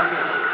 America.